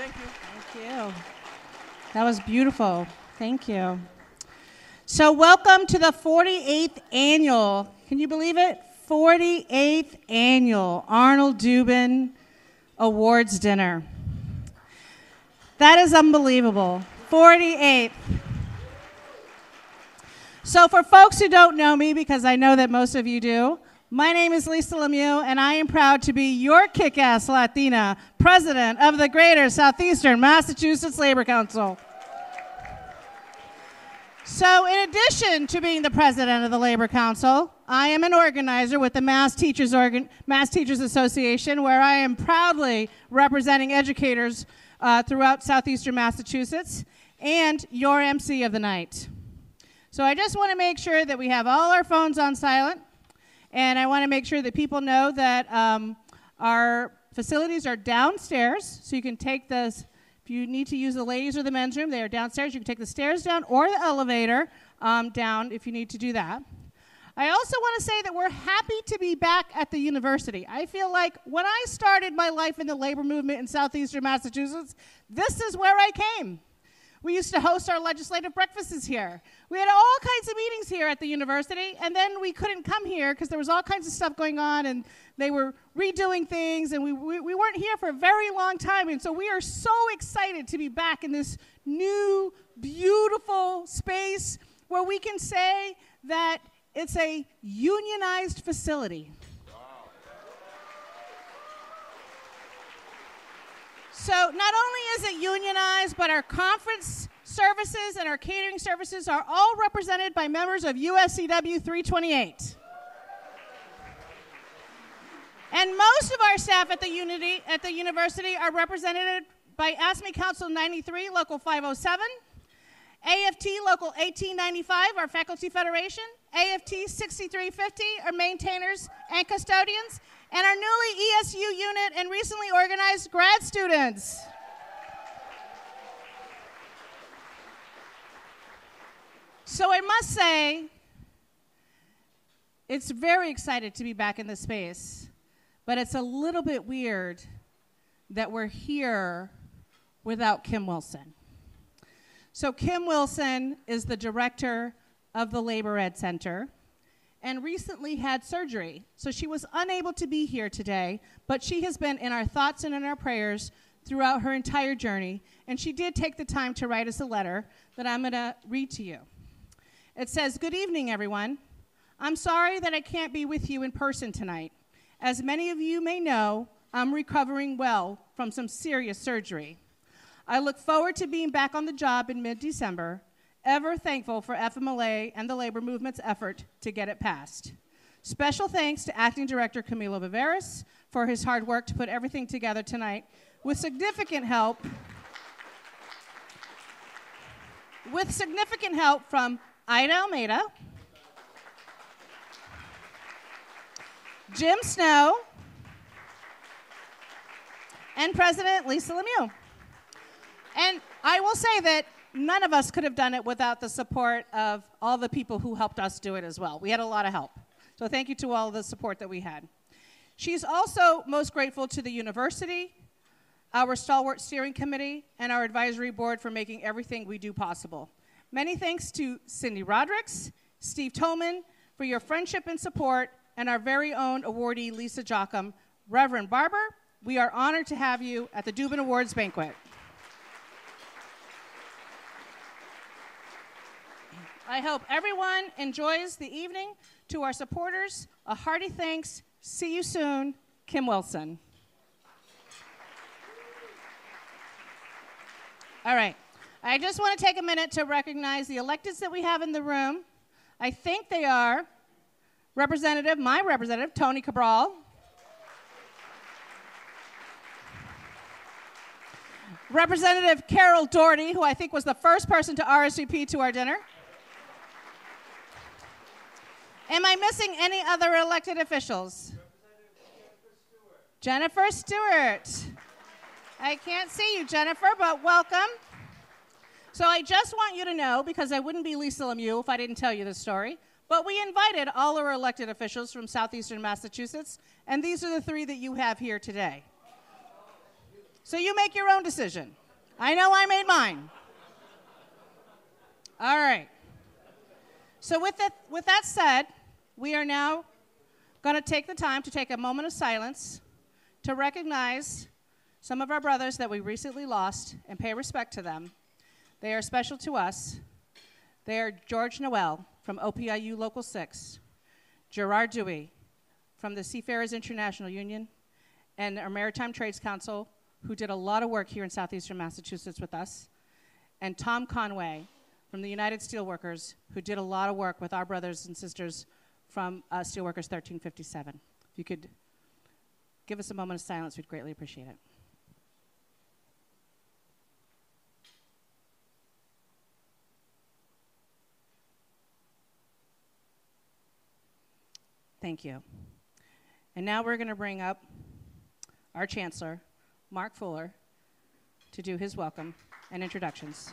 Thank you. Thank you. That was beautiful. Thank you. So, welcome to the 48th annual, can you believe it? 48th annual Arnold Dubin Awards Dinner. That is unbelievable. 48th. So, for folks who don't know me, because I know that most of you do, my name is Lisa Lemieux, and I am proud to be your kick ass Latina president of the Greater Southeastern Massachusetts Labor Council. So, in addition to being the president of the Labor Council, I am an organizer with the Mass Teachers, Organ- Mass Teachers Association, where I am proudly representing educators uh, throughout southeastern Massachusetts and your MC of the night. So, I just want to make sure that we have all our phones on silent, and I want to make sure that people know that um, our facilities are downstairs, so you can take this if you need to use the ladies or the men's room, they are downstairs. You can take the stairs down or the elevator um, down if you need to do that. I also want to say that we're happy to be back at the university. I feel like when I started my life in the labor movement in southeastern Massachusetts, this is where I came. We used to host our legislative breakfasts here. We had all kinds of meetings here at the university, and then we couldn't come here because there was all kinds of stuff going on, and they were redoing things, and we, we, we, weren't here for a very long time. And so we are so excited to be back in this new, beautiful space where we can say that it's a unionized facility. So not only is it unionized, but our conference services and our catering services are all represented by members of UFCW 328. And most of our staff at the, unity, at the university are represented by AFSCME Council 93, Local 507, AFT Local 1895, our Faculty Federation, AFT 6350, our maintainers and custodians, and our newly ESU unit and recently organized grad students. So I must say, it's very excited to be back in this space, but it's a little bit weird that we're here without Kim Wilson. So, Kim Wilson is the director of the Labor Ed Center and recently had surgery. So, she was unable to be here today, but she has been in our thoughts and in our prayers throughout her entire journey. And she did take the time to write us a letter that I'm going to read to you. It says, Good evening, everyone. I'm sorry that I can't be with you in person tonight. As many of you may know, I'm recovering well from some serious surgery. I look forward to being back on the job in mid December, ever thankful for FMLA and the labor movement's effort to get it passed. Special thanks to Acting Director Camilo Viveiros for his hard work to put everything together tonight with significant help with significant help from Ida Almeida, Jim Snow, and President Lisa Lemieux. And I will say that none of us could have done it without the support of all the people who helped us do it as well. We had a lot of help. So thank you to all the support that we had. She's also most grateful to the university, our stalwart steering committee, and our advisory board for making everything we do possible. Many thanks to Cindy Rodericks, Steve Tolman for your friendship and support, and our very own awardee, Lisa Jocham. Reverend Barber, we are honored to have you at the Dubin Awards banquet. I hope everyone enjoys the evening. To our supporters, a hearty thanks. See you soon, Kim Wilson. All right. I just want to take a minute to recognize the electeds that we have in the room. I think they are Representative, my representative, Tony Cabral. Representative Carol Doherty, who I think was the first person to RSVP to our dinner. Am I missing any other elected officials? Jennifer Stewart. Jennifer Stewart. I can't see you, Jennifer, but welcome. So I just want you to know, because I wouldn't be Lisa Lemieux if I didn't tell you this story, but we invited all our elected officials from southeastern Massachusetts, and these are the three that you have here today. So you make your own decision. I know I made mine. All right. So, with that, with that said, we are now going to take the time to take a moment of silence to recognize some of our brothers that we recently lost and pay respect to them. They are special to us. They are George Noel from OPEIU Local 6, Gerard Dewey from the Seafarers International Union, and our Maritime Trades Council, who did a lot of work here in southeastern Massachusetts with us, and Tom Conway from the United Steelworkers, who did a lot of work with our brothers and sisters from uh, Steelworkers 1357. If you could give us a moment of silence, we'd greatly appreciate it. Thank you. And now we're going to bring up our Chancellor, Mark Fuller, to do his welcome and introductions.